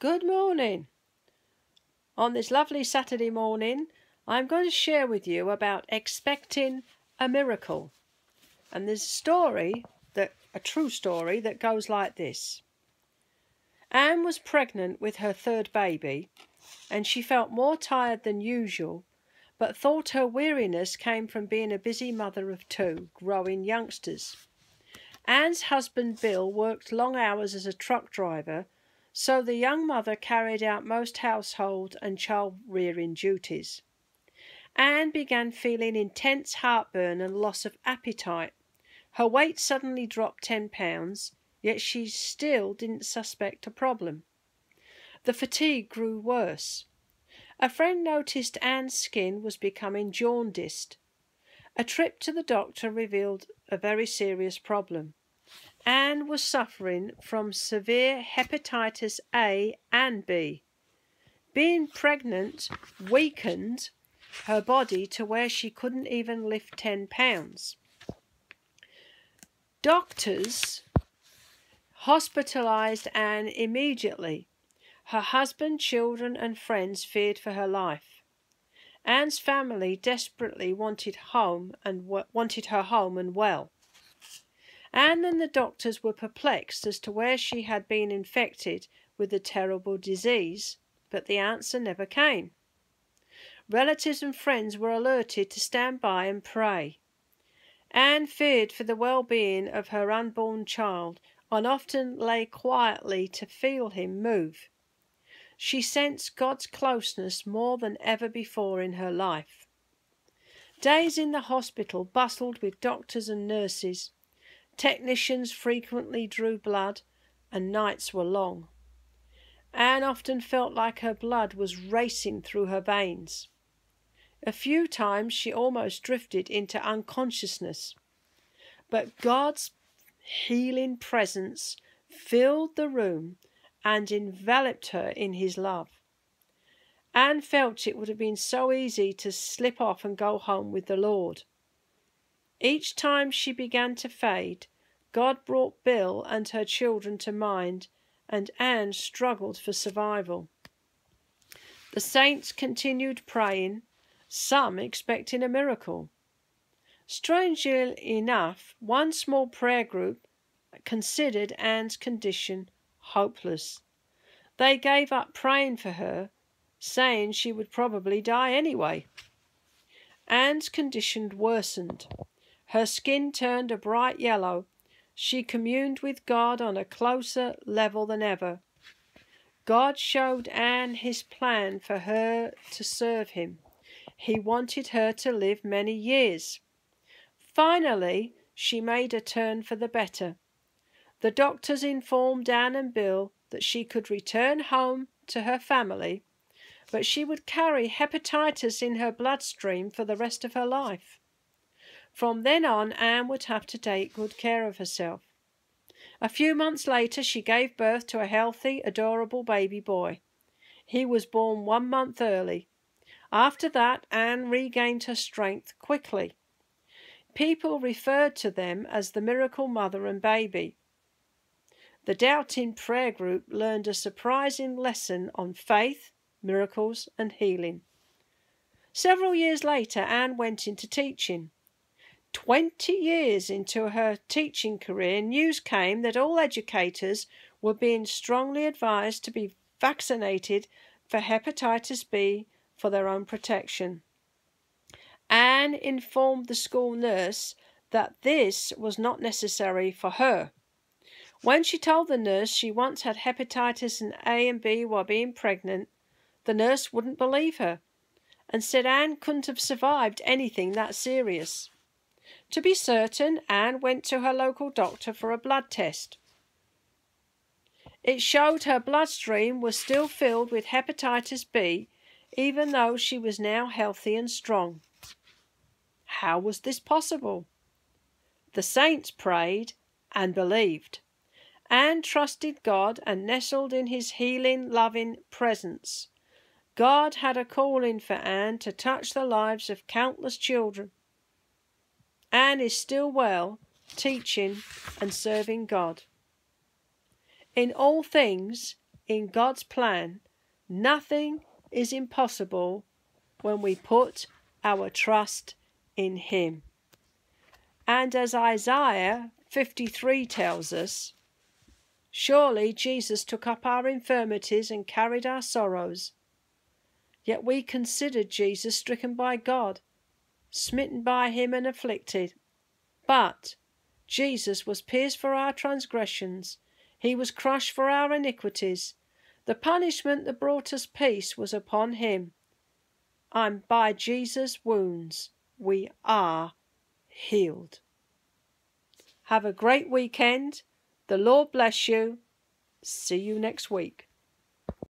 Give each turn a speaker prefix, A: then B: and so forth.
A: Good morning. On this lovely Saturday morning, I'm going to share with you about expecting a miracle. And there's a story that a true story that goes like this. Anne was pregnant with her third baby, and she felt more tired than usual, but thought her weariness came from being a busy mother of two growing youngsters. Anne's husband Bill worked long hours as a truck driver so the young mother carried out most household and child rearing duties. Anne began feeling intense heartburn and loss of appetite. Her weight suddenly dropped 10 pounds, yet she still didn't suspect a problem. The fatigue grew worse. A friend noticed Anne's skin was becoming jaundiced. A trip to the doctor revealed a very serious problem. Anne was suffering from severe hepatitis A and B. Being pregnant weakened her body to where she couldn't even lift 10 pounds. Doctors hospitalized Anne immediately. Her husband, children, and friends feared for her life. Anne's family desperately wanted home and wanted her home and well. Anne and the doctors were perplexed as to where she had been infected with the terrible disease, but the answer never came. Relatives and friends were alerted to stand by and pray. Anne feared for the well being of her unborn child and often lay quietly to feel him move. She sensed God's closeness more than ever before in her life. Days in the hospital bustled with doctors and nurses. Technicians frequently drew blood, and nights were long. Anne often felt like her blood was racing through her veins. A few times she almost drifted into unconsciousness. But God's healing presence filled the room and enveloped her in his love. Anne felt it would have been so easy to slip off and go home with the Lord. Each time she began to fade, God brought Bill and her children to mind, and Anne struggled for survival. The saints continued praying, some expecting a miracle. Strangely enough, one small prayer group considered Anne's condition hopeless. They gave up praying for her, saying she would probably die anyway. Anne's condition worsened. Her skin turned a bright yellow. She communed with God on a closer level than ever. God showed Anne his plan for her to serve him. He wanted her to live many years. Finally, she made a turn for the better. The doctors informed Anne and Bill that she could return home to her family, but she would carry hepatitis in her bloodstream for the rest of her life. From then on, Anne would have to take good care of herself. A few months later, she gave birth to a healthy, adorable baby boy. He was born one month early. After that, Anne regained her strength quickly. People referred to them as the miracle mother and baby. The Doubting Prayer Group learned a surprising lesson on faith, miracles, and healing. Several years later, Anne went into teaching. Twenty years into her teaching career, news came that all educators were being strongly advised to be vaccinated for hepatitis B for their own protection. Anne informed the school nurse that this was not necessary for her. When she told the nurse she once had hepatitis A and B while being pregnant, the nurse wouldn't believe her and said Anne couldn't have survived anything that serious. To be certain, Anne went to her local doctor for a blood test. It showed her bloodstream was still filled with hepatitis B, even though she was now healthy and strong. How was this possible? The saints prayed and believed. Anne trusted God and nestled in his healing, loving presence. God had a calling for Anne to touch the lives of countless children. Anne is still well, teaching and serving God. In all things, in God's plan, nothing is impossible when we put our trust in Him. And as Isaiah 53 tells us, Surely Jesus took up our infirmities and carried our sorrows. Yet we considered Jesus stricken by God, smitten by him and afflicted. But Jesus was pierced for our transgressions, he was crushed for our iniquities. The punishment that brought us peace was upon him. And by Jesus' wounds we are healed. Have a great weekend. The Lord bless you. See you next week.